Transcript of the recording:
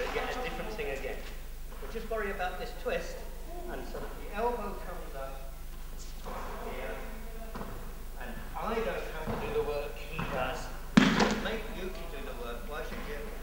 so you get a different thing again. But just worry about this twist, and so the elbow comes up here, and I don't have to do the work he does. Make uke do the work, why should you?